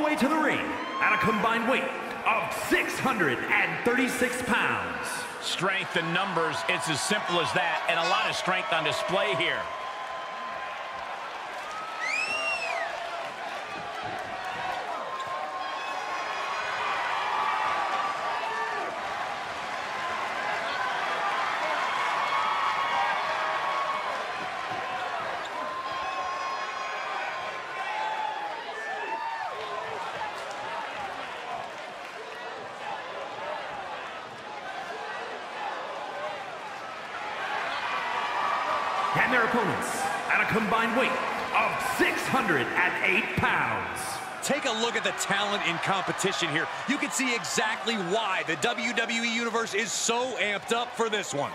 the way to the ring at a combined weight of 636 pounds. Strength in numbers, it's as simple as that, and a lot of strength on display here. And their opponents weight of 608 pounds. Take a look at the talent in competition here. You can see exactly why the WWE Universe is so amped up for this one.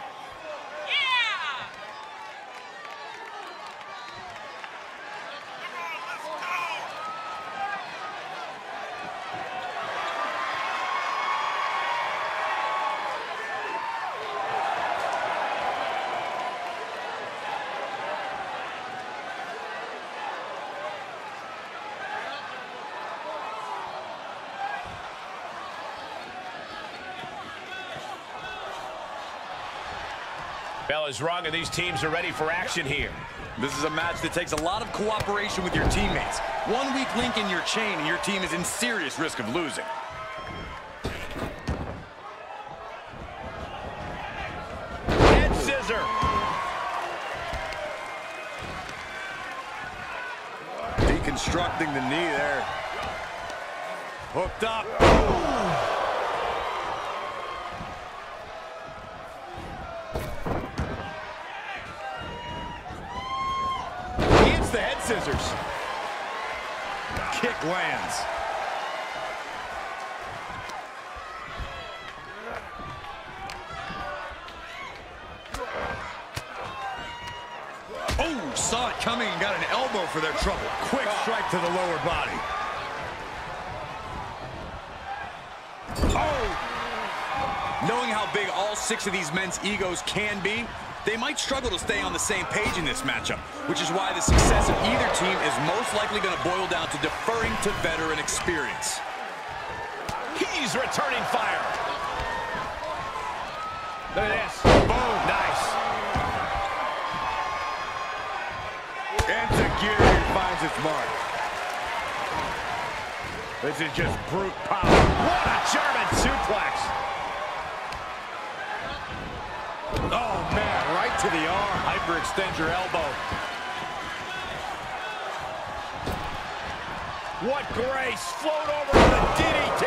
Bell is wrong, and these teams are ready for action here. This is a match that takes a lot of cooperation with your teammates. One weak link in your chain and your team is in serious risk of losing. Head scissor. Deconstructing the knee there. Hooked up. He scissors. Kick lands. Oh, saw it coming and got an elbow for their trouble. Quick strike to the lower body. Oh! Knowing how big all six of these men's egos can be, they might struggle to stay on the same page in this matchup, which is why the success of either team is most likely going to boil down to deferring to veteran experience. He's returning fire. Look at this. Boom. Nice. Enzuigiri finds its mark. This is just brute power. What a German suplex. Oh, man, right to the arm. Hyperextend your elbow. What grace. Float over to the DDT.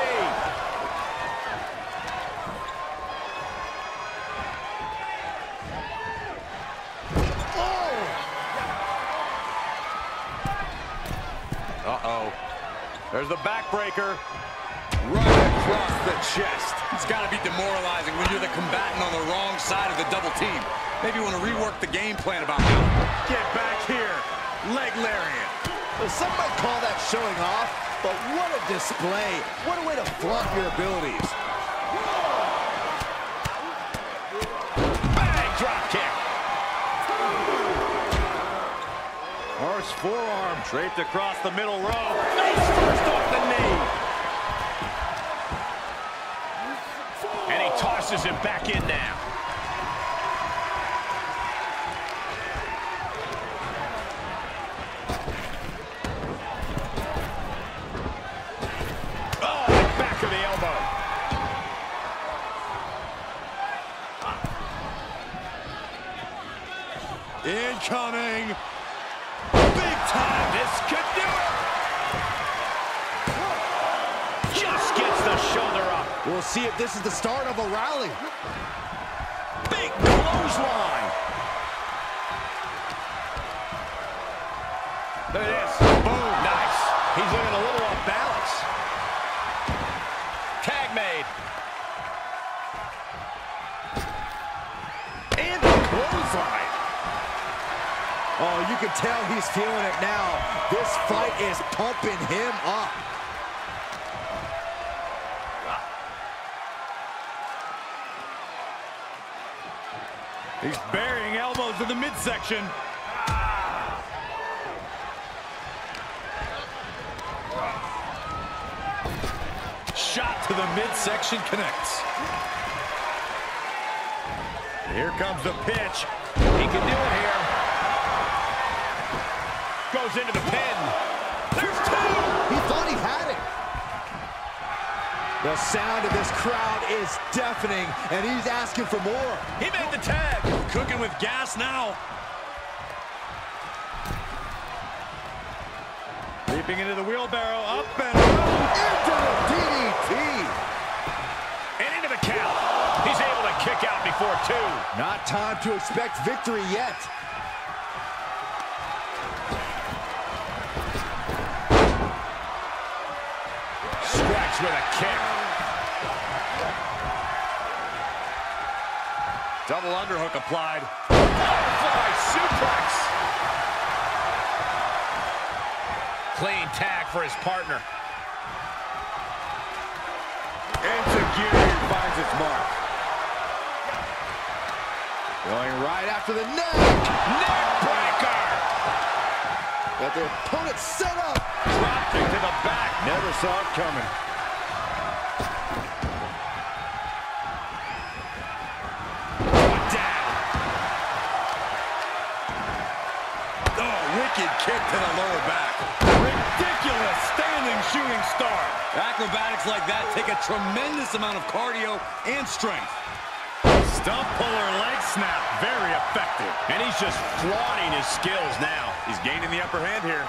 Oh. Uh-oh. There's the backbreaker. Right across the chest. It's got to be demoralizing when you're the combatant on the wrong side of the double team. Maybe you want to rework the game plan about that. Get back here. Leg lariat. Well, some might call that showing off, but what a display. What a way to flaunt your abilities. Bang. Drop kick. Horse forearm draped across the middle row. Face first off the knee. And he tosses him back in now. Oh, back of the elbow. Incoming. Big time. This could do it. Just gets the shoulder up. We'll see if this is the start of a rally. Big clothesline. Look at this. Boom. Nice. He's looking a little off balance. Tag made. And the clothesline. Oh, you can tell he's feeling it now. This fight is pumping him up. to the midsection. Shot to the midsection connects. Here comes the pitch. He can do it here. Goes into the pin. The sound of this crowd is deafening, and he's asking for more. He made the tag. Cooking with gas now. Leaping into the wheelbarrow, up and around, into the DDT. And into the count. He's able to kick out before two. Not time to expect victory yet. Strikes with a kick. Double underhook applied. Butterfly suplex. Clean tag for his partner. And Enzuigiri finds its mark. Going right after the neck. Neck breaker. Got the opponent set up. Dropped kick to the back. Never saw it coming. Kick to the lower back. Ridiculous standing shooting star. Acrobatics like that take a tremendous amount of cardio and strength. Stump puller leg snap. Very effective. And he's just flaunting his skills now. He's gaining the upper hand here.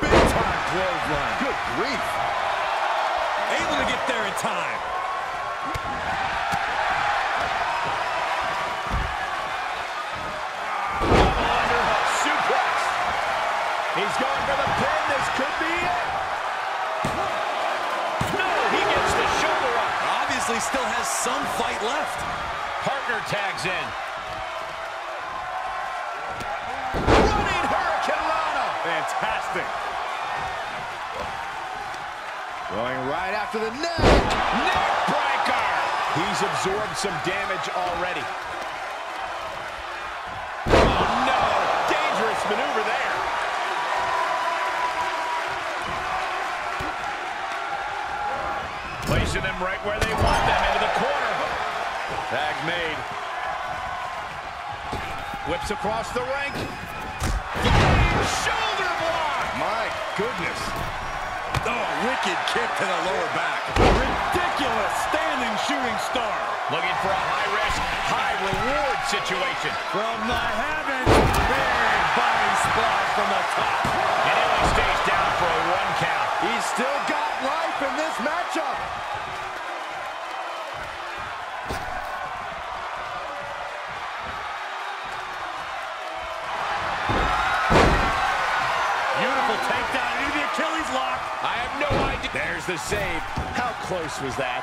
Big time clothesline. Good grief. Able to get there in time. Some fight left. Partner tags in. Running Hurricanrana. Fantastic. Going right after the neck. Neck breaker. He's absorbed some damage already. Oh, no. Dangerous maneuver there. Placing them right where they want them, into the corner. Tag made. Whips across the ring. Shoulder block. My goodness. Oh, wicked kick to the lower back. Ridiculous standing shooting star. Looking for a high-risk, high-reward situation. From the heavens, big body spot from the top. And he stays down for a one count. He's still got life in this matchup. The save. How close was that?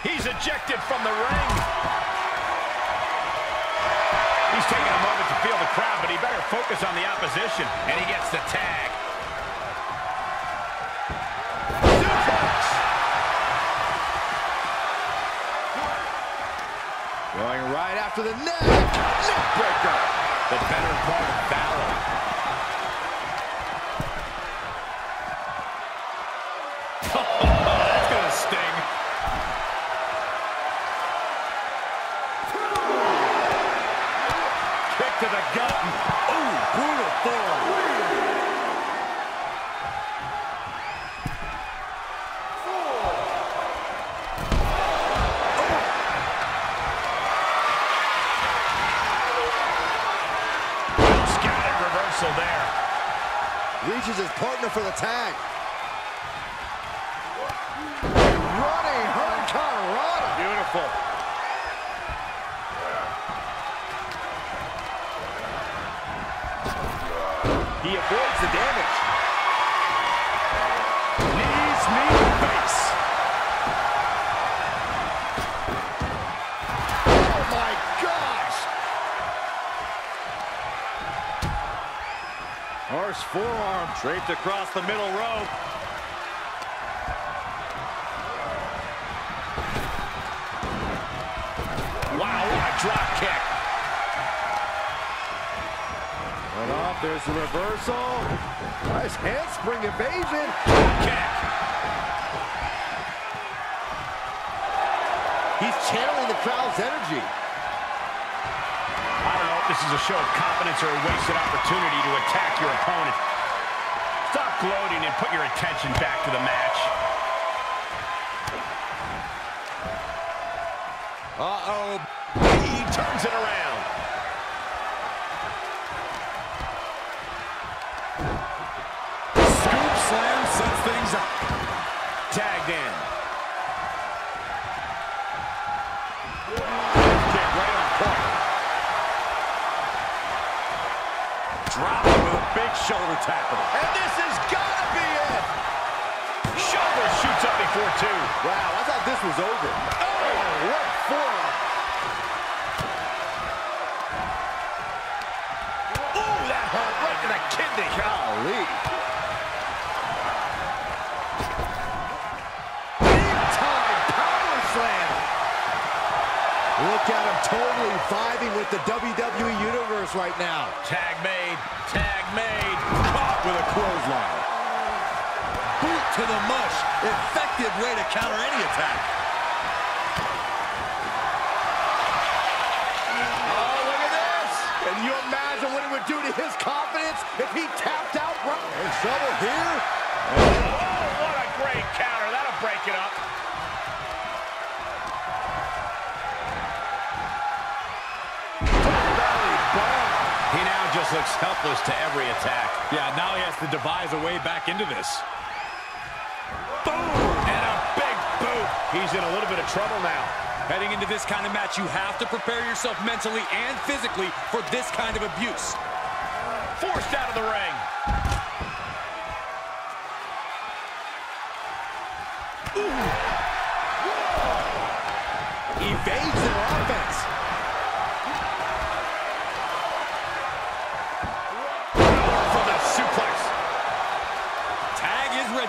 He's ejected from the ring. He's taking a moment to feel the crowd, but he better focus on the opposition. And he gets the tag. Going right after the neck. He avoids the damage. Knees, knee, face. Oh my gosh. Harsh forearm draped across the middle rope. Wow, what a drop kick. There's the reversal. Nice handspring evasion. Kick. He's channeling the crowd's energy. I don't know if this is a show of confidence or a wasted opportunity to attack your opponent. Stop gloating and put your attention back to the match. Uh-oh. He turns it around. Big shoulder tackle. And this has got to be it. Shoulder shoots up before two. Wow, I thought this was over. Oh, what forearm. Ooh, that hurt right to the kidney. Golly. Big-time power slam. Look at him totally vibing with the WWE Universe right now. Tag made. Tag made. With a clothesline. Boot to the mush. Effective way to counter any attack. Oh, look at this. Can you imagine what it would do to his confidence if he tapped out right? In trouble here. Oh, what a great counter. Just looks helpless to every attack. Yeah, now he has to devise a way back into this. Boom! And a big boot. He's in a little bit of trouble now. Heading into this kind of match, you have to prepare yourself mentally and physically for this kind of abuse. Forced out of the ring. Evades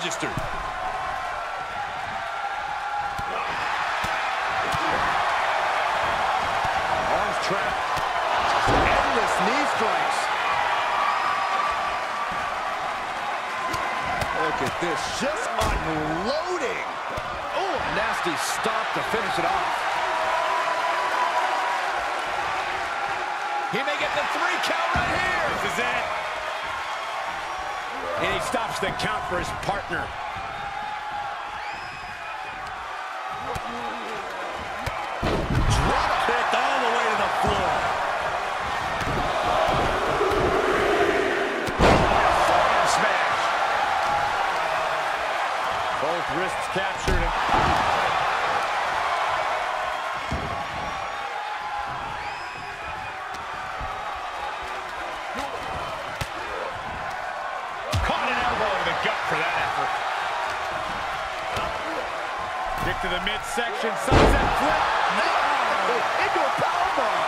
registered. Arms trapped. Endless knee strikes. Look at this, just unloading. Oh, nasty stop to finish it off. He may get the three count right here. This is it. And he stops the count for his partner. To the midsection. Sunset flip. No! Into a powerbomb.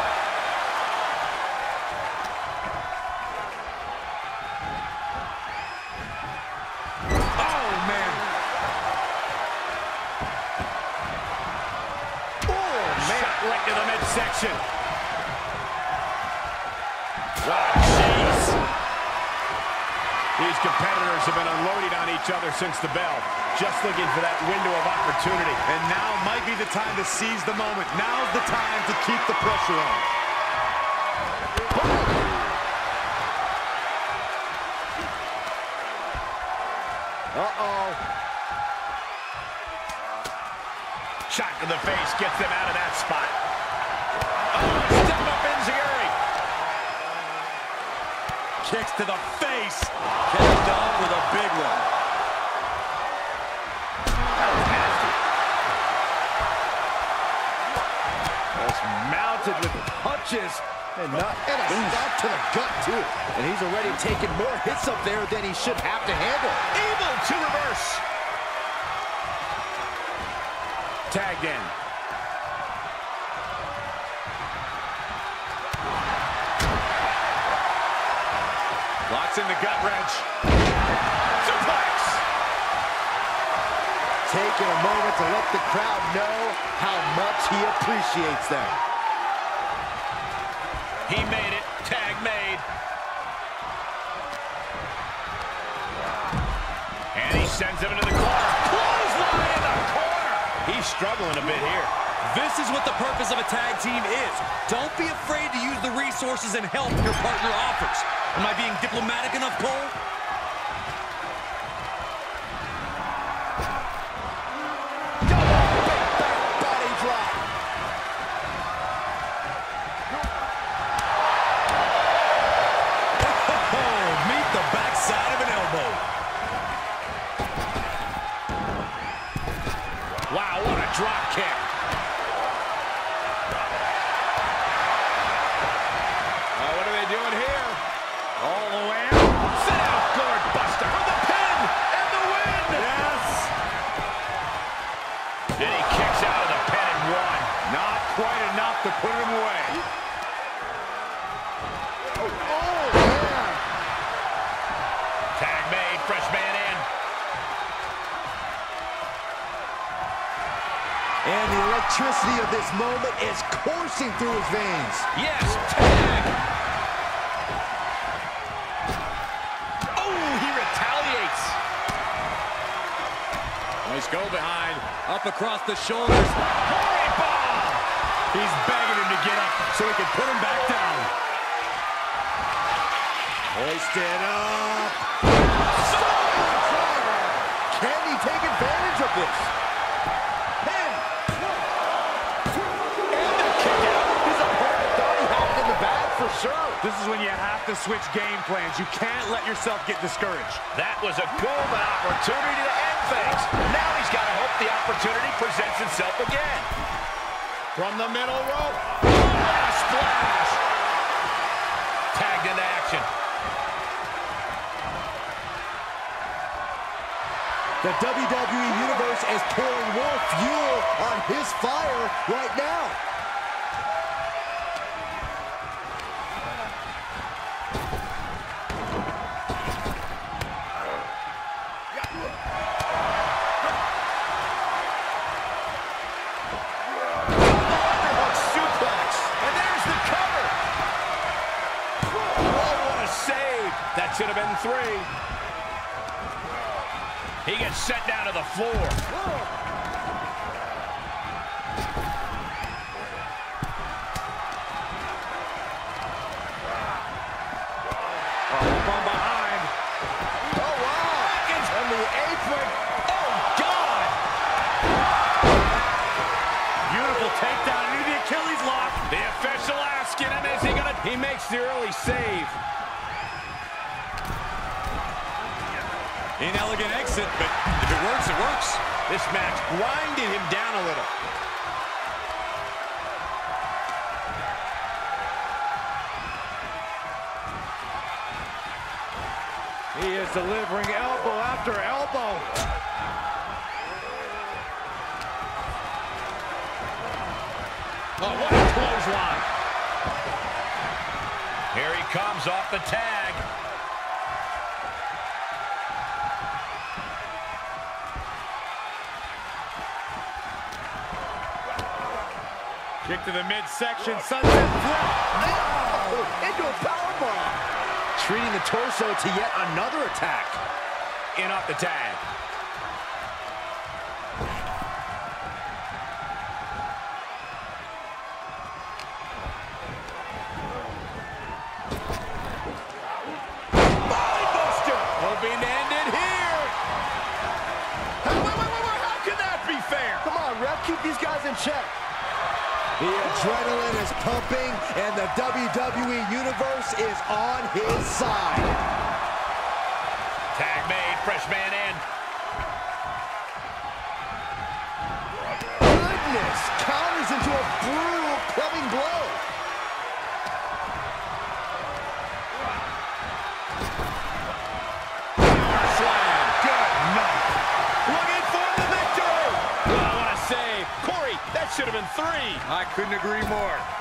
Oh, man. Oh, Shot right to the midsection. Jeez. These competitors have been unloading on each other since the bell. Just looking for that window of opportunity. And now might be the time to seize the moment. Now's the time to keep the pressure on. Uh-oh. Shot to the face gets them out of that spot. Kicks to the face. Kept off with a big one. That's mounted with punches. And, not, oh, and a stop to the gut, too. And he's already taken more hits up there than he should have to handle. Able to reverse. Tagged in. in the gut wrench. Suplex! Taking a moment to let the crowd know how much he appreciates them. He made it. Tag made. And he sends him into the corner. Clothesline in the corner. He's struggling a bit here. This is what the purpose of a tag team is. Don't be afraid to use the resources and help your partner offers. Am I being diplomatic enough, Cole? Is coursing through his veins. Yes, tag. Oh, he retaliates. Nice go behind. Up across the shoulders. Bomb. He's begging him to get up so he can put him back down. Hoisted up. Can he take advantage of this? Pin. And the kick out. His opponent thought he had it in the bag for sure. This is when you have to switch game plans. You can't let yourself get discouraged. That was a golden opportunity to end things. Now he's got to hope the opportunity presents itself again. From the middle rope. What a splash. Tagged into action. The WWE Universe is pouring more fuel on his fire right now. Three. He gets sent down to the floor. Oh, From behind. Oh, wow. On the apron. Oh, God. Beautiful takedown into the Achilles lock. The official asking him, is he going to... He makes the early save. Inelegant exit, but if it works, it works. This match grinded him down a little. He is delivering elbow after elbow. Oh, what a clothesline. Here he comes off the tag. Kick to the midsection. Sunset flip. Oh, into a powerbomb. Treating the torso to yet another attack. In off the tag. His side. Tag made, fresh man in. Goodness, counters into a brutal clubbing blow. Slam. Good night. Looking for the victory. What a save. Corey, that should have been three. I couldn't agree more.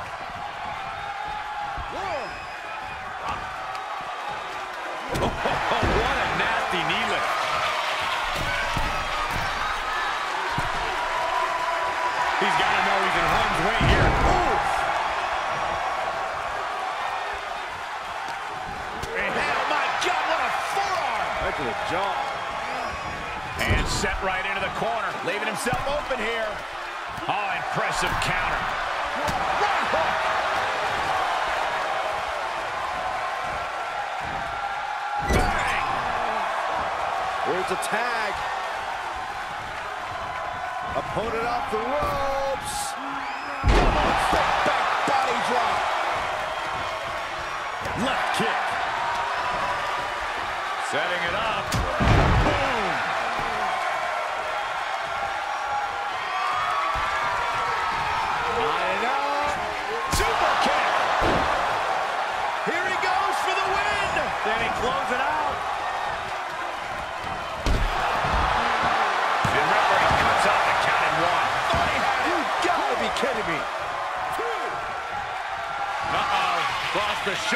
Jaw. And set right into the corner, leaving himself open here. Oh, impressive counter. Right hook. Bang! There's a tag. Opponent off the ropes. Back body drop. Left kick. Setting it up.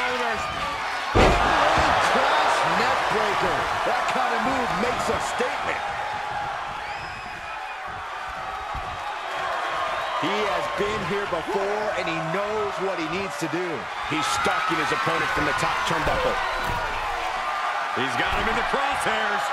Shoulders. Crash neck breaker. That kind of move makes a statement. He has been here before, and he knows what he needs to do. He's stalking his opponent from the top turnbuckle. He's got him in the crosshairs.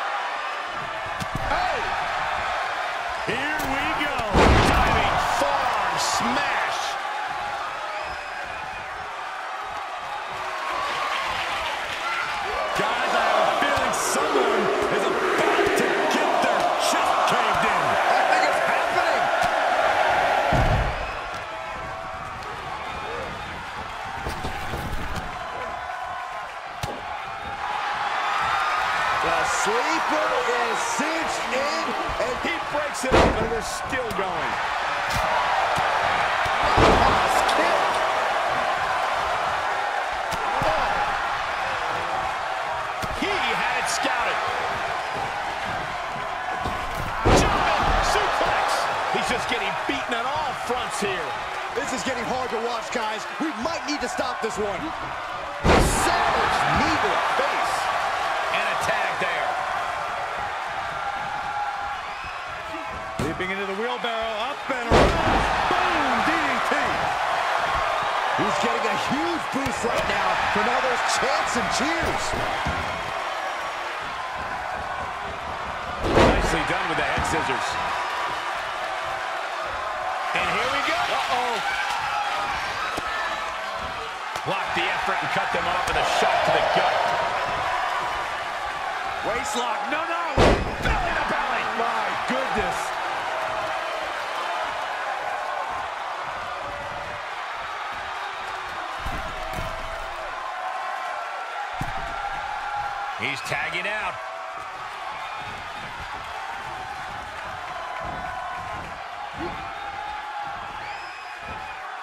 This is getting hard to watch, guys. We might need to stop this one. Savage knee to the face. And a tag there. Leaping into the wheelbarrow, up and around. Boom, DDT. He's getting a huge boost right now from all those chants and cheers. Nicely done with the head scissors. Uh-oh. Block the effort and cut them off with a shot to the gut. Waist lock. No, no. Belly to belly. My goodness. He's tagging out.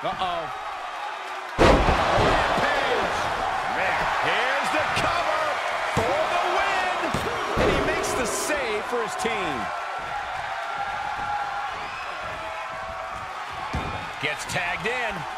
Uh-oh. Rampage. Here's the cover for the win. And he makes the save for his team. Gets tagged in.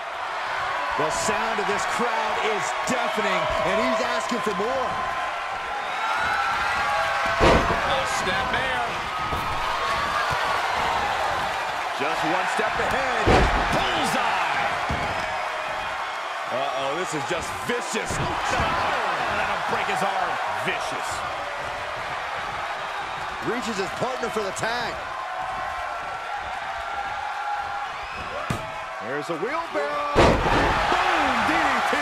The sound of this crowd is deafening, and he's asking for more. A snap there. Just one step ahead. Bullseye. Uh-oh, this is just vicious. That'll break his arm. Vicious. Reaches his partner for the tag. There's a wheelbarrow. Boom, DDT.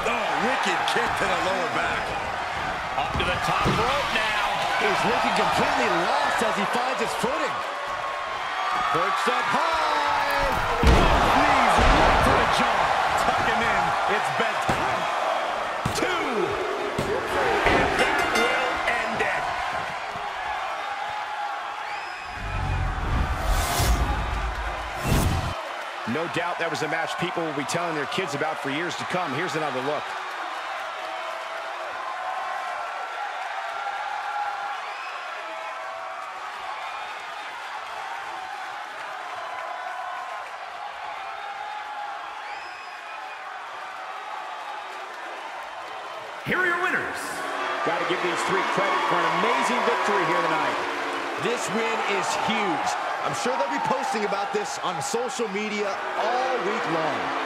Oh, wicked kick to the lower back. Up to the top rope now. He's looking completely lost as he finds his footing. Perched up high. Both knees right to the jaw. Tuck him in. No doubt that was a match people will be telling their kids about for years to come. Here's another look. Here are your winners. Got to give these three credit for an amazing victory here tonight. This win is huge. I'm sure they'll be posting about this on social media all week long.